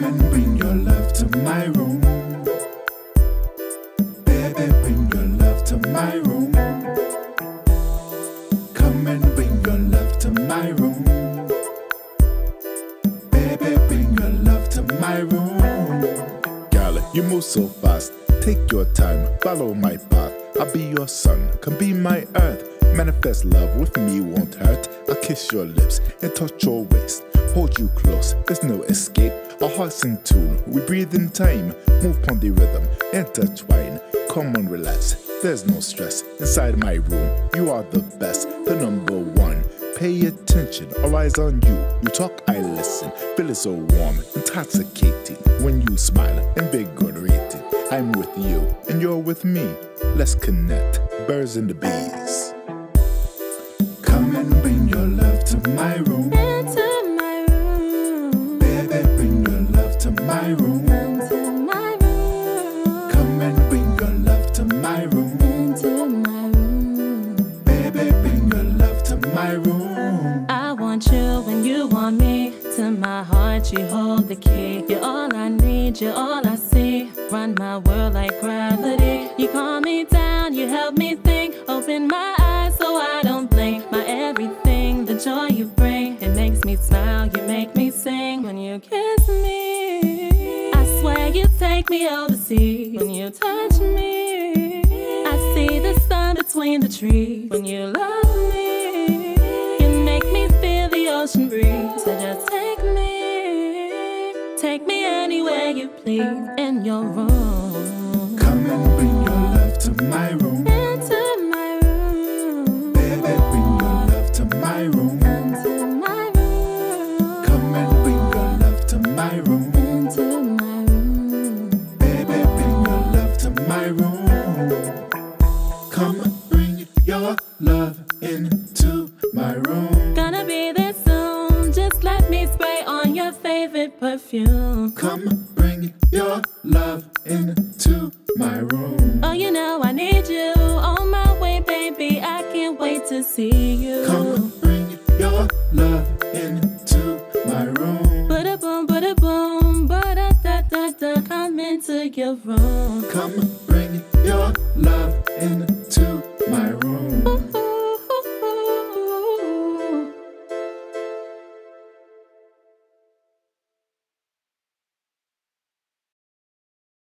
Come and bring your love to my room. Baby, bring your love to my room. Come and bring your love to my room. Baby, bring your love to my room. Girl, you move so fast. Take your time, follow my path. I'll be your sun, come be my earth. Manifest love with me won't hurt. I'll kiss your lips and touch your waist. Hold you close, there's no escape. Our hearts in tune, we breathe in time. Move on the rhythm, intertwine. Come on, relax, there's no stress. Inside my room, you are the best, the number one. Pay attention, all eyes on you. You talk, I listen. Feel it so warm, intoxicating. When you smile, invigorating. I'm with you, and you're with me. Let's connect, birds and the bees. Come and bring your love to my room. My room. I want you when you want me. To my heart, you hold the key. You're all I need, you're all I see. Run my world like gravity. You calm me down, you help me think. Open my eyes so I don't blink. My everything, the joy you bring. It makes me smile, you make me sing when you kiss me. I swear you take me overseas when you touch me. I see the sun between the trees when you love me. Take me anywhere you please in your room. Come and bring your love to my room. Into my room. Baby, bring your love to my room. Into my room. Come and bring your love to my room. Into my room. Baby, bring your love to my room. Come favorite perfume. Come bring your love into my room. Oh, you know I need you on my way, baby. I can't wait to see you. Come bring your love into my room. Bada boom, bada boom, bada da da da. Come into your room. Come bring your love into